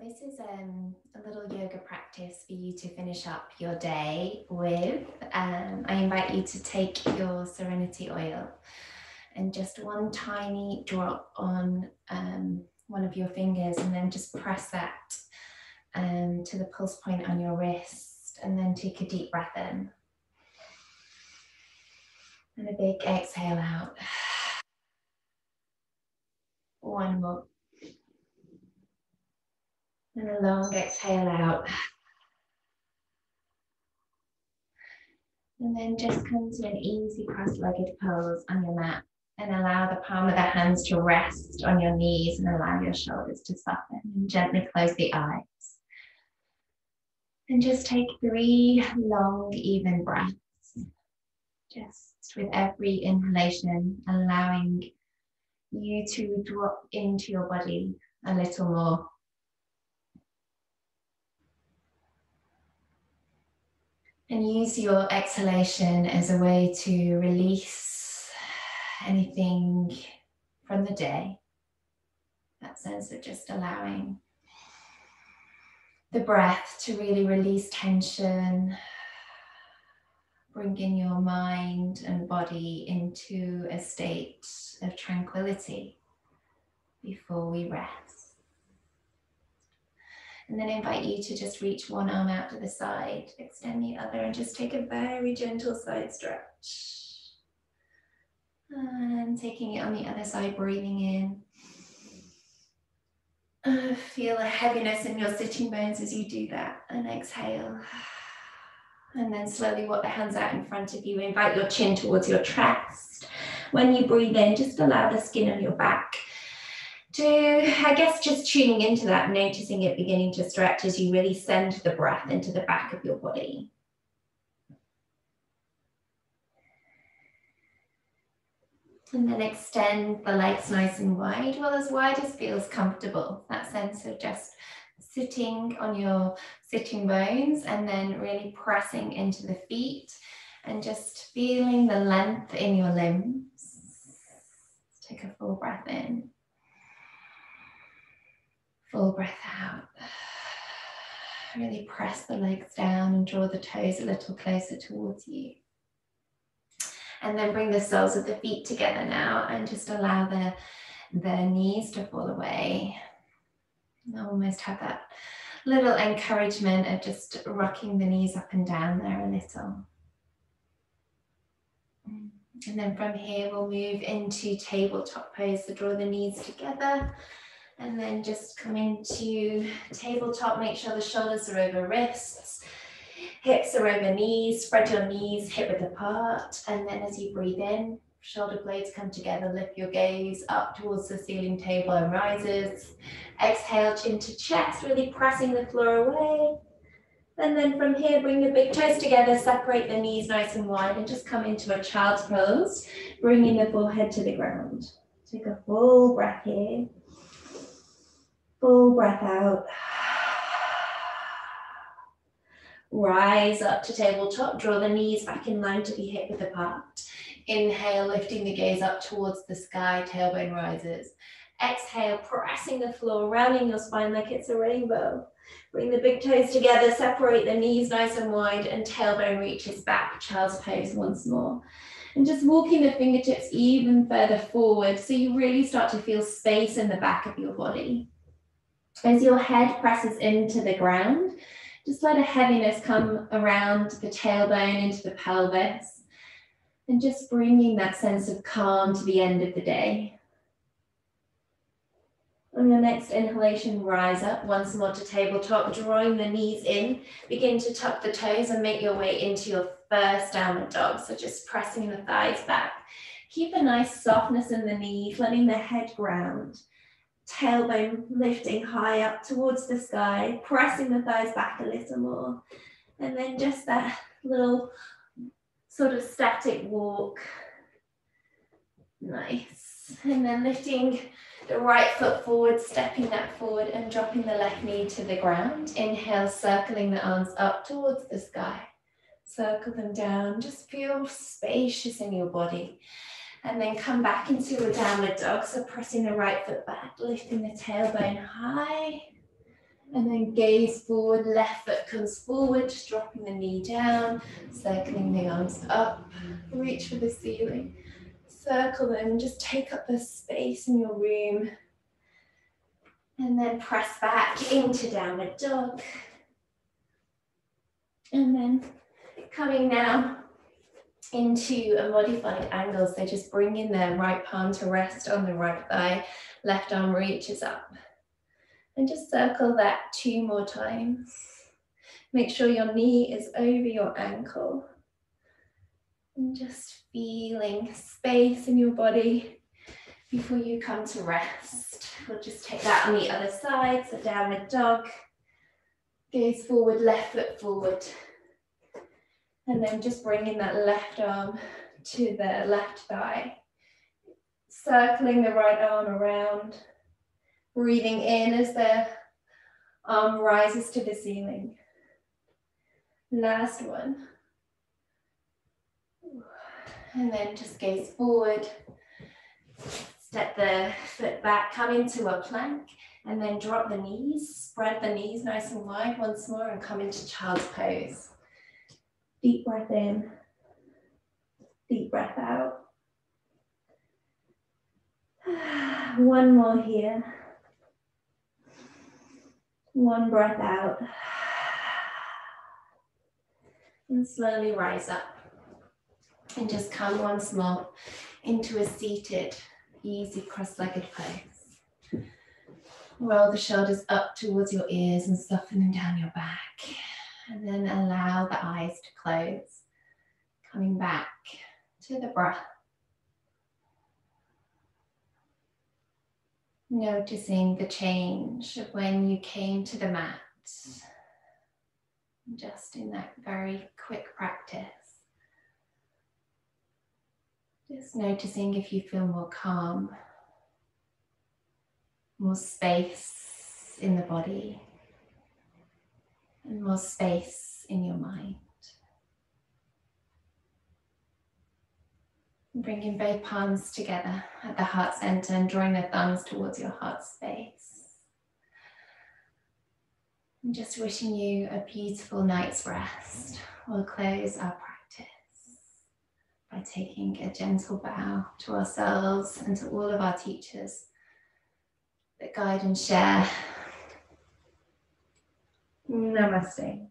this is um, a little yoga practice for you to finish up your day with. Um, I invite you to take your serenity oil and just one tiny drop on um, one of your fingers and then just press that um, to the pulse point on your wrist and then take a deep breath in. And a big exhale out. One more. And a long exhale out. And then just come to an easy cross-legged pose on your mat and allow the palm of the hands to rest on your knees and allow your shoulders to soften and gently close the eyes. And just take three long, even breaths. Just with every inhalation, allowing you to drop into your body a little more. And use your exhalation as a way to release anything from the day. That sense of just allowing the breath to really release tension, bringing your mind and body into a state of tranquility before we rest. And then invite you to just reach one arm out to the side, extend the other, and just take a very gentle side stretch. And taking it on the other side, breathing in. Uh, feel a heaviness in your sitting bones as you do that, and exhale. And then slowly walk the hands out in front of you. Invite your chin towards your chest. When you breathe in, just allow the skin on your back to, I guess, just tuning into that, noticing it beginning to stretch as you really send the breath into the back of your body. And then extend the legs nice and wide, well, as wide as feels comfortable. That sense of just sitting on your sitting bones and then really pressing into the feet and just feeling the length in your limbs. Take a full breath in. Full breath out. Really press the legs down and draw the toes a little closer towards you. And then bring the soles of the feet together now and just allow the, the knees to fall away. almost have that little encouragement of just rocking the knees up and down there a little. And then from here, we'll move into tabletop pose. So draw the knees together and then just come into tabletop. Make sure the shoulders are over wrists, hips are over knees. Spread your knees hip width apart. And then as you breathe in, shoulder blades come together. Lift your gaze up towards the ceiling table and rises. Exhale, chin to chest, really pressing the floor away. And then from here, bring the big toes together, separate the knees nice and wide, and just come into a child's pose, bringing the forehead to the ground. Take a full breath here. Full breath out. Rise up to tabletop, draw the knees back in line to be hip width apart. Inhale, lifting the gaze up towards the sky, tailbone rises. Exhale, pressing the floor, rounding your spine like it's a rainbow. Bring the big toes together, separate the knees nice and wide, and tailbone reaches back, child's pose once more. And just walking the fingertips even further forward so you really start to feel space in the back of your body. As your head presses into the ground, just let a heaviness come around the tailbone into the pelvis and just bringing that sense of calm to the end of the day. On your next inhalation, rise up once more to tabletop, drawing the knees in. Begin to tuck the toes and make your way into your first downward dog. So just pressing the thighs back. Keep a nice softness in the knees, letting the head ground. Tailbone lifting high up towards the sky, pressing the thighs back a little more. And then just that little sort of static walk. Nice. And then lifting the right foot forward, stepping that forward and dropping the left knee to the ground. Inhale, circling the arms up towards the sky. Circle them down, just feel spacious in your body. And then come back into a downward dog. So pressing the right foot back, lifting the tailbone high. And then gaze forward, left foot comes forward, just dropping the knee down, circling the arms up, reach for the ceiling. Circle them, just take up the space in your room. And then press back into downward dog. And then coming now into a modified angle. So just bringing the right palm to rest on the right thigh, left arm reaches up. And just circle that two more times. Make sure your knee is over your ankle. And just feeling space in your body before you come to rest. We'll just take that on the other side, so downward dog. Gaze forward, left foot forward. And then just bringing that left arm to the left thigh. Circling the right arm around Breathing in as the arm rises to the ceiling. Last one. And then just gaze forward. Step the foot back, come into a plank, and then drop the knees. Spread the knees nice and wide once more and come into child's pose. Deep breath in, deep breath out. One more here. One breath out. And slowly rise up. And just come once more into a seated, easy cross-legged pose. Roll the shoulders up towards your ears and soften them down your back. And then allow the eyes to close. Coming back to the breath. Noticing the change when you came to the mat. Just in that very quick practice. Just noticing if you feel more calm, more space in the body, and more space in your mind. Bringing both palms together at the heart center and drawing the thumbs towards your heart space. And just wishing you a beautiful night's rest. We'll close our practice by taking a gentle bow to ourselves and to all of our teachers that guide and share. Namaste.